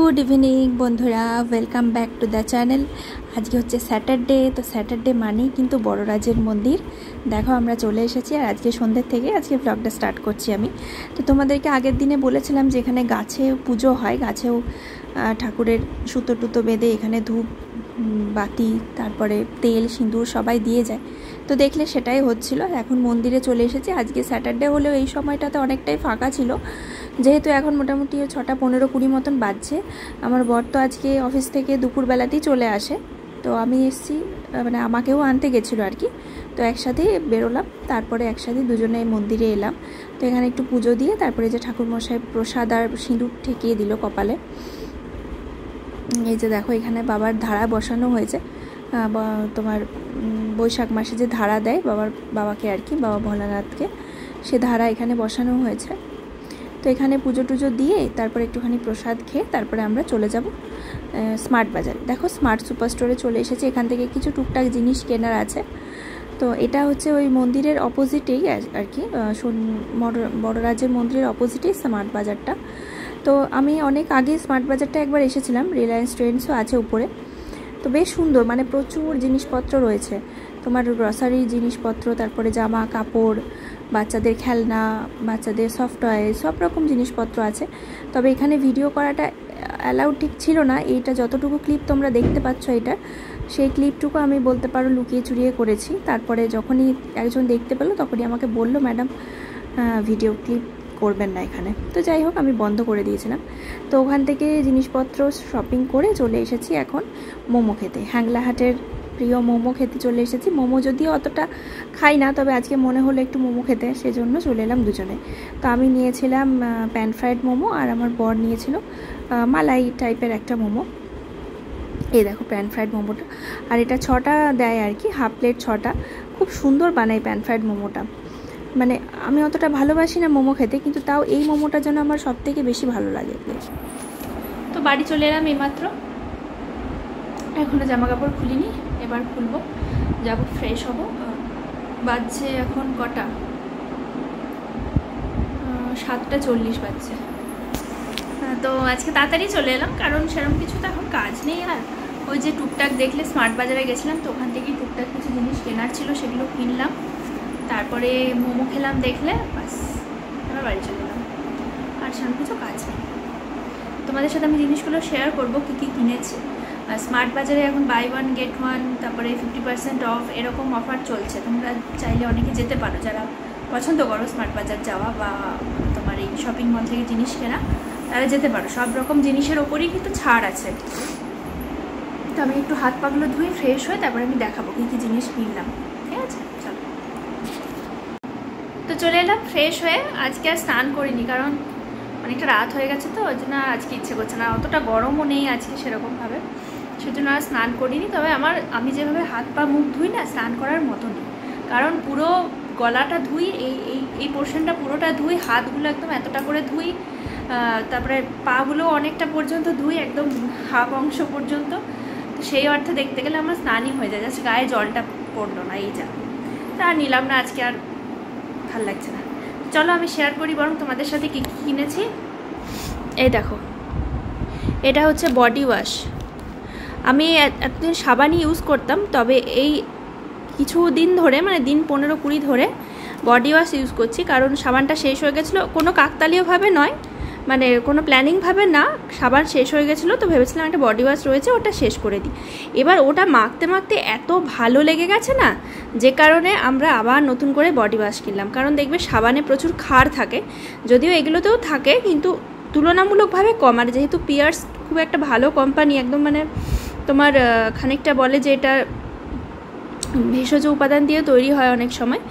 Good evening বন্ধুরা, welcome back to the channel. আজকে হচ্ছে স্যাটারডে, তো স্যাটারডে মানেই কিন্তু বড়রাজের মন্দির। দেখো, আমরা চলে এসেছি আর আজকে সন্ধ্যের থেকে আজকে ব্লগটা স্টার্ট করছি আমি। তো তোমাদেরকে আগের দিনে বলেছিলাম যে এখানে গাছে পুজো হয়, গাছেও ঠাকুরের সুতো টুতো বেঁধে এখানে ধূপ বাতি, তারপরে তেল, সিঁদুর সবাই দিয়ে যায়। তো দেখলে সেটাই হচ্ছিল। এখন মন্দিরে চলে এসেছি। আজকে স্যাটারডে হলেও এই সময়টাতে অনেকটাই ফাঁকা ছিল। যেহেতু এখন মোটামুটি ছটা পনেরো কুড়ি মতন বাজছে, আমার বর তো আজকে অফিস থেকে দুপুরবেলাতেই চলে আসে। তো আমি এসছি মানে আমাকেও আনতে গেছিল আর কি। তো একসাথেই বেরোলাম, তারপরে একসাথে দুজনে মন্দিরে এলাম। তো এখানে একটু পুজো দিয়ে তারপরে যে ঠাকুরমশাই প্রসাদ আর সিঁদুর ঠেকিয়ে দিল কপালে। এই যে দেখো, এখানে বাবার ধারা বসানো হয়েছে। তোমার বৈশাখ মাসে যে ধারা দেয় বাবার বাবাকে আর কি, বাবা ভোলানাথকে, সে ধারা এখানে বসানো হয়েছে। তো এখানে পুজো টুজো দিয়ে তারপরে একটুখানি প্রসাদ খেয়ে তারপরে আমরা চলে যাব স্মার্ট বাজার। দেখো স্মার্ট সুপার স্টোরে চলে এসেছি, এখান থেকে কিছু টুকটাক জিনিস কেনার আছে। তো এটা হচ্ছে ওই মন্দিরের অপোজিটেই আর কি বড় বড়রাজের মন্দিরের অপোজিটেই স্মার্ট বাজারটা। তো আমি অনেক আগে স্মার্ট বাজারটা একবার এসেছিলাম রিলায়েন্স ট্রেন্ডসও আছে উপরে। তো বেশ সুন্দর মানে প্রচুর জিনিসপত্র রয়েছে। তোমার গ্রসারি জিনিসপত্র, তারপরে জামা কাপড় বাচ্চাদের খেলনা, বাচ্চাদের সফট সফটওয়্যার সব রকম জিনিসপত্র আছে। তবে এখানে ভিডিও করাটা অ্যালাউড ঠিক ছিল না। এইটা যতটুকু ক্লিপ তোমরা দেখতে পাচ্ছ এটা, সেই ক্লিপটুকু আমি বলতে পারো লুকিয়ে চুরিয়ে করেছি। তারপরে যখনই একজন দেখতে পেল, তখনই আমাকে বলল, ম্যাডাম ভিডিও ক্লিপ করবেন না এখানে। তো যাই হোক, আমি বন্ধ করে দিয়েছিলাম। তো ওখান থেকে জিনিসপত্র শপিং করে চলে এসেছি এখন মোমো খেতে। হ্যাংলাহাটের প্রিয় মোমো খেতে চলে এসেছি। মোমো যদিও অতটা খাই না, তবে আজকে মনে হলো একটু মোমো খেতে, সেজন্য চলে এলাম দুজনে। তো আমি নিয়েছিলাম প্যান ফ্রাইড মোমো আর আমার বর নিয়েছিল মালাই টাইপের একটা মোমো। এই দেখো প্যান ফ্রাইড মোমোটা। আর এটা ছটা দেয় আর কি হাফ প্লেট ছটা। খুব সুন্দর বানায় প্যান ফ্রাইড মোমোটা। মানে আমি অতটা ভালোবাসি না মোমো খেতে, কিন্তু তাও এই মোমোটা যেন আমার সব থেকে বেশি ভালো লাগে। তো বাড়ি চলে এলাম এইমাত্র। এখনও জামা কাপড় খুলিনি। এবার খুলবো। যাব ফ্রেশ হব। বাজছে এখন কটা? সাতটা চল্লিশ বাজছে। তো আজকে তাড়াতাড়ি চলে এলাম, কারণ সেরকম কিছু তো এখন কাজ নেই আর। ওই যে টুকটাক দেখলে স্মার্ট বাজারে গেছিলাম, তো ওখান থেকেই টুকটাক কিছু জিনিস কেনার ছিল, সেগুলো কিনলাম। তারপরে মোমো খেলাম দেখলে, বাস, এবার বাড়ি চলে এলাম। আর সেরকম কিছু কাজ নেই। তোমাদের সাথে আমি জিনিসগুলো শেয়ার করব, কী কী কিনেছি। স্মার্ট বাজারে এখন বাই ওয়ান গেট ওয়ান তারপরে ফিফটি পার্সেন্ট অফ এরকম অফার চলছে। তোমরা চাইলে অনেকে যেতে পারো। যারা পছন্দ করো স্মার্ট বাজার যাওয়া বা তোমার এই শপিং মল থেকে জিনিস কেনা, তারা যেতে পারো। সব রকম জিনিসের ওপরেই কিন্তু ছাড় আছে। তো আমি একটু হাত পাগুলো ধুয়ে ফ্রেশ হয়ে তারপরে আমি দেখাবো কী কী জিনিস কিনলাম। ঠিক আছে? চলো। তো চলে এলাম ফ্রেশ হয়ে। আজকে আর স্নান করিনি কারণ অনেকটা রাত হয়ে গেছে তো, ওই জন্য আজকে ইচ্ছে করছে না। অতটা গরমও নেই আজকে সেরকমভাবে। সেজন্য আর স্নান করিনি, তবে আমার, আমি যেভাবে হাত পা মুখ ধুই না, স্নান করার মতো নেই। কারণ পুরো গলাটা ধুই, এই এই এই পোর্শনটা পুরোটা ধুই, হাতগুলো একদম এতটা করে ধুই তারপরে পাগুলো অনেকটা পর্যন্ত ধুই, একদম হাফ অংশ পর্যন্ত। সেই অর্থে দেখতে গেলে আমার স্নানই হয়ে যায়, জাস্ট গায়ে জলটা পড়ল না, এই যা। তা নিলাম না, আজকে আর ভালো লাগছে না। চলো আমি শেয়ার করি বরং তোমাদের সাথে কী কী কিনেছি। এই দেখো, এটা হচ্ছে বডি ওয়াশ আমি এতদিন সাবানই ইউজ করতাম, তবে এই কিছু দিন ধরে মানে দিন পনেরো কুড়ি ধরে বডি ওয়াশ ইউজ করছি। কারণ সাবানটা শেষ হয়ে গেছিল, কোনো কাকতালীয়ভাবে নয় মানে কোনো প্ল্যানিংভাবে না, সাবান শেষ হয়ে গেছিল তো ভেবেছিলাম একটা বডি ওয়াশ রয়েছে, ওটা শেষ করে দিই। এবার ওটা মাখতে মাখতে এত ভালো লেগে গেছে না, যে কারণে আমরা আবার নতুন করে বডি ওয়াশ কিনলাম। কারণ দেখবে সাবানে প্রচুর খার থাকে, যদিও এগুলোতেও থাকে, কিন্তু তুলনামূলকভাবে কম। আর যেহেতু পিয়ার্স খুব একটা ভালো কোম্পানি একদম মানে তোমার খানিকটা বলে যে এটা ভেষজ উপাদান দিয়ে তৈরি হয় অনেক সময়।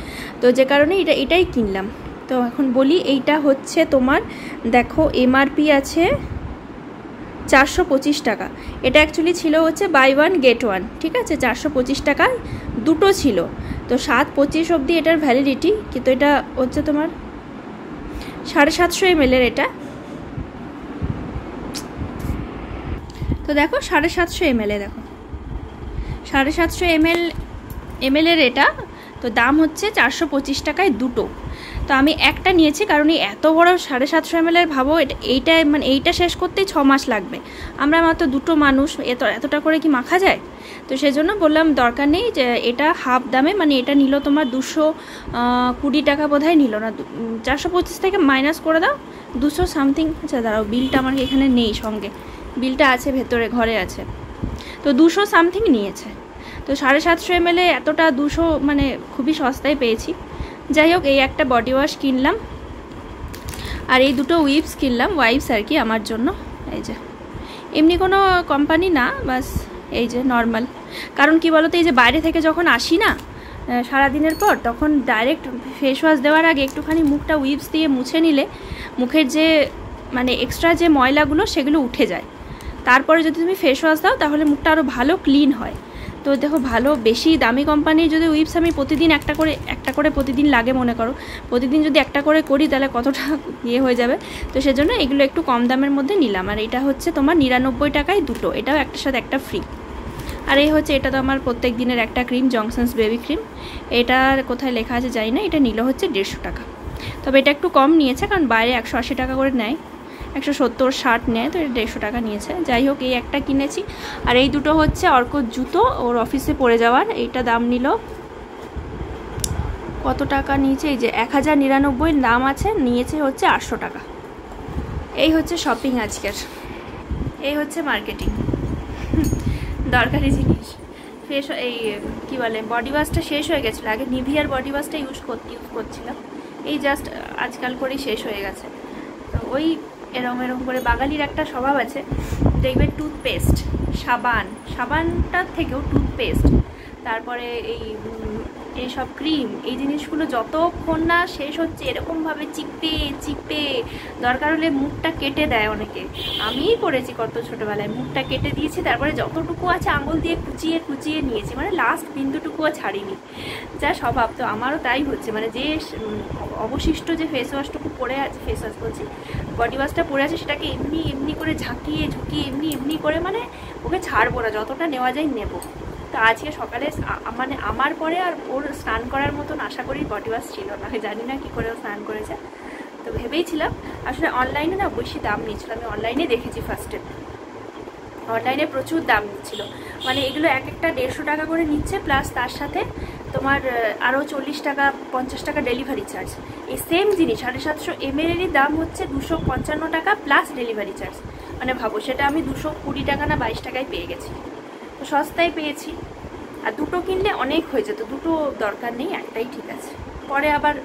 তো যে কারণে এটা, এটাই কিনলাম। তো এখন বলি, এইটা হচ্ছে তোমার, দেখো এমআরপি আছে চারশো পঁচিশ টাকা। এটা অ্যাকচুয়ালি ছিল হচ্ছে বাই ওয়ান গেট ওয়ান ঠিক আছে? চারশো পঁচিশ টাকায় দুটো ছিল। তো সাত পঁচিশ অবধি এটার ভ্যালিডিটি কিন্তু এটা হচ্ছে তোমার সাড়ে সাতশো এমএলের এটা। তো দেখো, সাড়ে সাতশো এমএলএ দেখো। সাড়ে সাতশো এমএল এমএলের এটা, তো দাম হচ্ছে চারশো পঁচিশ টাকায় দুটো। তো আমি একটা নিয়েছি, কারণ এই এত বড় সাড়ে সাতশো এমএলের ভাবো, এটা এইটা মানে এইটা শেষ করতেই ছ মাস লাগবে। আমরা মাত্র দুটো মানুষ, এত, এতটা করে কি মাখা যায়? তো সেই জন্য বললাম, দরকার নেই যে এটা হাফ দামে মানে এটা নিল তোমার দুশো কুড়ি টাকা বোধহয় নিল না। চারশো পঁচিশ থেকে মাইনাস করে দাও, দুশো সামথিং। আচ্ছা দাঁড়াও, বিলটা আমার এখানে নেই সঙ্গে। বিলটা আছে, ভেতরে, ঘরে আছে। তো দুশো সামথিং নিয়েছে। তো সাড়ে সাতশো এমএলে এতটা দুশো মানে খুবই সস্তায় পেয়েছি। যাই হোক, এই একটা বডি ওয়াশ কিনলাম। আর এই দুটো উইপস কিনলাম ওয়াইপস আর কি আমার জন্য। এই যে। এমনি কোনো কোম্পানি না, বাস এই যে নর্মাল কারণ কি বলতো, এই যে বাইরে থেকে যখন আসি না সারাদিনের পর, তখন ডাইরেক্ট ফেস ওয়াশ দেওয়ার আগে একটুখানি মুখটা উইপস দিয়ে মুছে নিলে, মুখের যে মানে এক্সট্রা যে ময়লাগুলো, সেগুলো উঠে যায়। তারপরে যদি তুমি ফেস ওয়াশ দাও, তাহলে মুখটা আরও ভালো ক্লিন হয়। তো দেখো, ভালো বেশি দামি কোম্পানির যদি উইপস আমি প্রতিদিন একটা করে একটা করে প্রতিদিন লাগে মনে করো, প্রতিদিন যদি একটা করে করি, তাহলে কতটা ইয়ে হয়ে যাবে? তো সেজন্য এগুলো একটু কম দামের মধ্যে নিলাম। আর এটা হচ্ছে তোমার নিরানব্বই টাকায় দুটো, এটাও একটার সাথে একটা ফ্রি আর এই হচ্ছে, এটা তো আমার প্রত্যেক দিনের একটা ক্রিম জংসন্স বেবি ক্রিম এটার কোথায় লেখা আছে জানি না, এটা নিল হচ্ছে দেড়শো টাকা। তবে এটা একটু কম নিয়েছে, কারণ বাইরে একশো আশি টাকা করে নেয়। একশো সত্তর ষাট নেয়, তো দেড়শো টাকা নিয়েছে। যাই হোক, এই একটা কিনেছি। আর এই দুটো হচ্ছে অর্ক জুতো, ওর অফিসে পড়ে যাওয়ার। এইটা দাম নিল কত টাকা নিয়েছে? এই যে এক হাজার নিরানব্বই দাম আছে, নিয়েছে হচ্ছে আটশো টাকা। এই হচ্ছে শপিং আজকের। এই হচ্ছে মার্কেটিং দরকারি জিনিস। শেষ এই কি বলে বডি ওয়াশটা শেষ হয়ে গেছিল। আগে নিভিয়ার বডি ওয়াশটা ইউজ করতে ইউজ করছিলাম। এই জাস্ট আজকাল করেই শেষ হয়ে গেছে। তো ওই এরকম এরম করে বাঙালির একটা স্বভাব আছে। দেখবে টুথপেস্ট সাবান সাবানটার থেকেও টুথপেস্ট তারপরে এই এইসব ক্রিম, এই জিনিসগুলো যতক্ষণ না শেষ হচ্ছে, এরকমভাবে চিপে চিপে দরকার হলে মুখটা কেটে দেয় অনেকে। আমিই করেছি কত ছোটোবেলায়, মুখটা কেটে দিয়েছি, তারপরে যতটুকু আছে আঙুল দিয়ে কুচিয়ে কুচিয়ে নিয়েছি মানে লাস্ট বিন্দুটুকুও ছাড়িনি। যা স্বভাব, তো আমারও তাই হচ্ছে মানে যে অবশিষ্ট যে ফেস ওয়াশটুকু পড়ে আছে ফেস ওয়াশ বলছি বডি ওয়াশটা পড়ে আছে, সেটাকে এমনি এমনি করে ঝাঁকিয়ে, ঝুঁকিয়ে, এমনি এমনি করে মানে ওকে ছাড়বো না, যতটা নেওয়া যায় নেব। তো আজকে সকালে মানে আমার পরে আর ওর স্নান করার মতন আশা করি বডি ওয়াশ ছিল না। জানি না কী করে ও স্নান করেছে। তো ভেবেইছিলাম, আসলে অনলাইনে না বেশি দাম নিচ্ছিল আমি অনলাইনে দেখেছি ফার্স্টে অনলাইনে প্রচুর দাম নিচ্ছিল। মানে এগুলো এক একটা দেড়শো টাকা করে নিচ্ছে প্লাস তার সাথে তোমার আরও চল্লিশ টাকা, পঞ্চাশ টাকা ডেলিভারি চার্জ এই সেম জিনিস, সাড়ে সাতশো এমএলেরই দাম হচ্ছে দুশো পঞ্চান্ন টাকা প্লাস ডেলিভারি চার্জ মানে ভাবো, সেটা আমি দুশো কুড়ি টাকা না বাইশ টাকায় পেয়ে গেছি। তো সস্তায় পেয়েছি। আর দুটো কিনলে অনেক হয়ে যেত, দুটো দরকার নেই, একটাই ঠিক আছে। পরে আবার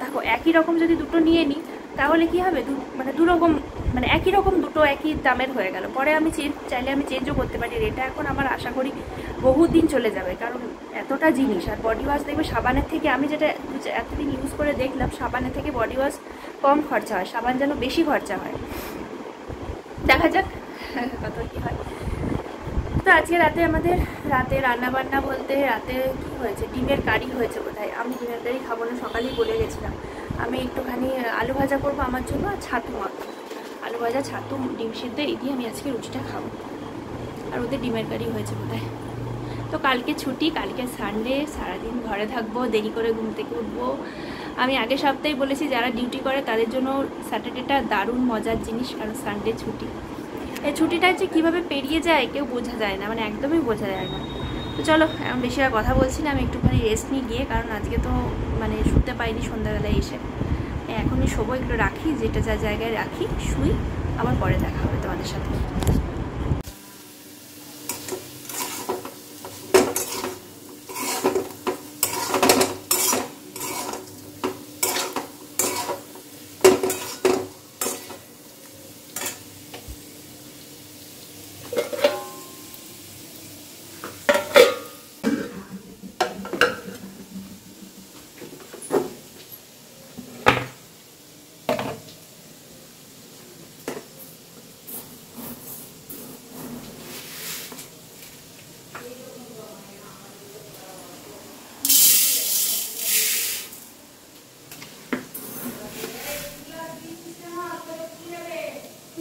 দেখো, একই রকম যদি দুটো নিয়ে নিই তাহলে কি হবে? দু মানে দুরকম মানে একই রকম দুটো একই দামের হয়ে গেল। পরে আমি চেঞ্জ, চাইলে আমি চেঞ্জও করতে পারি। এটা এখন আমার আশা করি বহুদিন চলে যাবে, কারণ এতটা জিনিস। আর বডি ওয়াশ দেখবে, সাবানের থেকে আমি যেটা এতদিন ইউজ করে দেখলাম, সাবানের থেকে বডি ওয়াশ কম খরচা হয়, সাবান যেন বেশি খরচা হয়। দেখা যাক, কত কী হয়। আজকে রাতে আমাদের রাতে রান্না বান্না বলতে রাতে কি হয়েছে? ডিমের কারি হয়েছে বোধহয়। আমি ডিমের কারি খাব না, সকালেই বলে গেছিলাম। আমি একটুখানি আলু ভাজা করব আমার জন্য আর ছাতু মাখবো। আলু ভাজা, ছাতু, ডিম সিদ্ধ এই দিয়ে আমি আজকে রুটিটা খাব। আর ওদের ডিমের কারি হয়েছে বোধহয়। তো কালকে ছুটি, কালকে সানডে সারাদিন ঘরে থাকব, দেরি করে ঘুম থেকে উঠবো। আমি আগে সপ্তাহে বলেছি, যারা ডিউটি করে তাদের জন্য স্যাটারডেটা দারুণ মজার জিনিস, কারণ সানডে ছুটি। এই ছুটিটা যে কীভাবে পেরিয়ে যায় কেউ বোঝা যায় না মানে একদমই বোঝা যায় না। তো চলো আমি বেশি আর কথা বলছি না, আমি একটুখানি রেস্ট নিয়ে গিয়ে, কারণ আজকে তো মানে শুতে পাইনি সন্ধ্যাবেলায় এসে। এখনই শোবো, একটু রাখি, যেটা যা জায়গায় রাখি, শুই, আবার পরে দেখা হবে তোমাদের সাথে।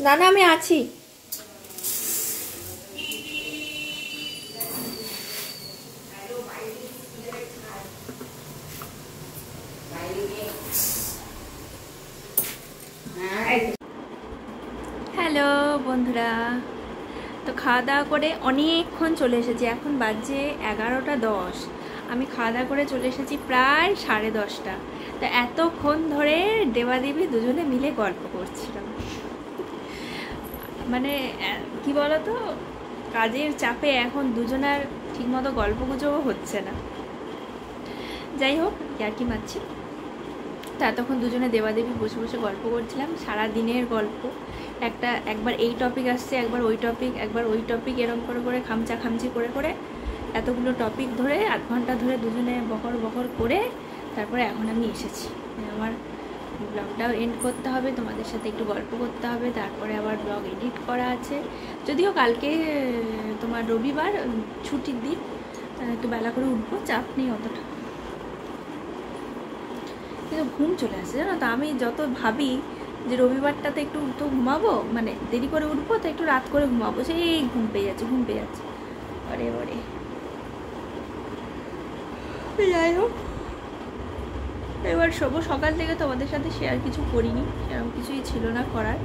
না না আমি আছি। হ্যালো বন্ধুরা, তো খাওয়া দাওয়া করে অনেকক্ষণ চলে এসেছি। এখন বাজে এগারোটা দশ। আমি খাওয়া দাওয়া করে চলে এসেছি প্রায় সাড়ে দশটা। তো এতক্ষণ ধরে দেবাদেবী দুজনে মিলে গল্প করছিলাম। মানে কি বলতো? কাজের চাপে এখন দুজনার ঠিকমতো গল্প গুজবও হচ্ছে না। যাই হোক কি মারছি। তা তখন দুজনে দেবাদেবী বসে বসে গল্প করছিলাম, সারা দিনের গল্প। একটা, একবার এই টপিক আসছে, একবার ওই টপিক একবার ওই টপিক এরম করে করে, খামচা খামচি করে করে, এতগুলো টপিক ধরে, আধ ঘণ্টা ধরে দুজনে বকর বকর করে, তারপরে এখন আমি এসেছি। আমার ব্লগটাও এন্ড করতে হবে, তোমাদের সাথে একটু গল্প করতে হবে, তারপরে আবার ব্লগ এডিট করা আছে। যদিও কালকে তোমার রবিবার ছুটির দিন একটু বেলা করে উঠবো, চাপ নেই অতটা। কিন্তু ঘুম চলে আসে জানো তো? আমি যত ভাবি যে রবিবারটাতে একটু তো ঘুমাবো মানে দেরি করে উঠবো, তো একটু রাত করে ঘুমাবো, সেই ঘুম পেয়ে যাচ্ছে, ঘুম পেয়ে যাচ্ছে। অরে অরে যাই হোক। এবার শোবো, সকাল থেকে তোমাদের সাথে শেয়ার কিছু করিনি, সেরকম কিছুই ছিল না করার।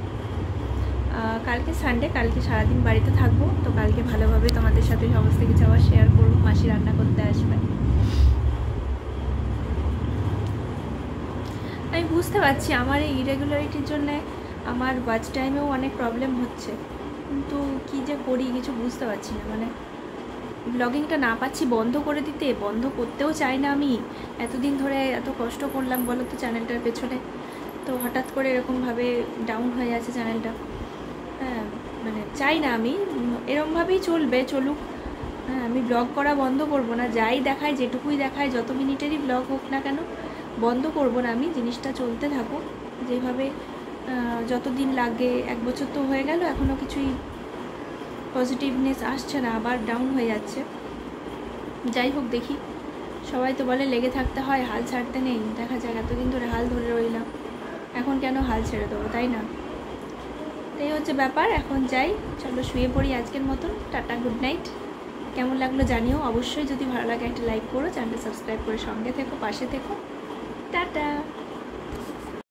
কালকে সানডে কালকে সারাদিন বাড়িতে থাকব, তো কালকে ভালোভাবে তোমাদের সাথে সমস্ত কিছু আবার শেয়ার করব, মাসি রান্না করতে আসবে। আমি বুঝতে পারছি আমার এই ইরেগুলারিটির জন্য আমার ওয়াচ টাইমেও অনেক প্রবলেম হচ্ছে, কিন্তু কী যে করি কিছু বুঝতে পারছি না মানে ব্লগিংটা না পাচ্ছি, বন্ধ করে দিতে, বন্ধ করতেও চাই না আমি। এতদিন ধরে এত কষ্ট করলাম, বলো তো চ্যানেলটার পেছনে। তো হঠাৎ করে এরকমভাবে ডাউন হয়ে আছে চ্যানেলটা হ্যাঁ মানে চাই না আমি, এরমভাবেই চলবে, চলুক। হ্যাঁ আমি ব্লগ করা বন্ধ করব না, যাই দেখায়, যেটুকুই দেখায়, যত মিনিটেরই ব্লগ হোক না কেন, বন্ধ করব না আমি, জিনিসটা চলতে থাকুক। যেভাবে যতদিন লাগে, এক বছর তো হয়ে গেল এখনও কিছুই পজিটিভনেস আসছে না, আবার ডাউন হয়ে যাচ্ছে। যাই হোক, দেখি। সবাই তো বলে লেগে থাকতে হয়, হাল ছাড়তে নেই। দেখা যাক, এতদিন ধরে হাল ধরে রইলাম। এখন কেন হাল ছেড়ে দেবো, তাই না? এই হচ্ছে ব্যাপার, এখন যাই। চলো, শুয়ে পড়ি আজকের মতন। টাটা গুড নাইট কেমন লাগল জানিও অবশ্যই। যদি ভালো লাগে, একটা লাইক করো। চ্যানেলটা সাবস্ক্রাইব করে সঙ্গে থেকো, পাশে থেকো। টাটা!